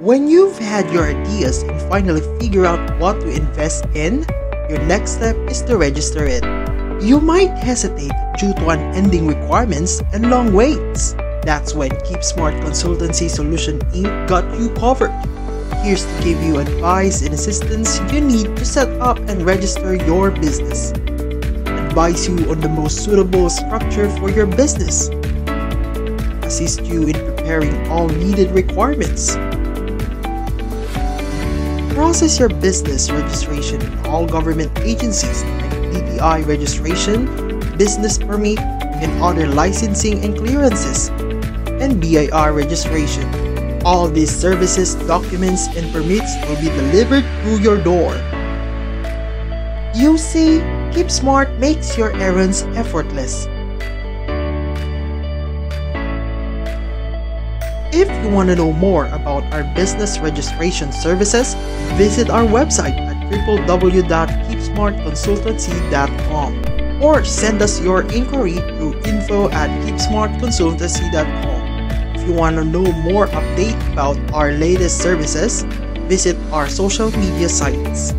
When you've had your ideas and finally figure out what to invest in, your next step is to register it. You might hesitate due to unending requirements and long waits. That's when Keep Smart Consultancy Solution Inc. got you covered. Here's to give you advice and assistance you need to set up and register your business. Advise you on the most suitable structure for your business. Assist you in preparing all needed requirements. Process your business registration in all government agencies like DTI registration, business permit, and other licensing and clearances, and BIR registration. All these services, documents, and permits will be delivered through your door. You see, Keep Smart makes your errands effortless. If you want to know more about our business registration services, visit our website at www.keepsmartconsultancy.com or send us your inquiry through info at keepsmartconsultancy.com. If you want to know more update about our latest services, visit our social media sites.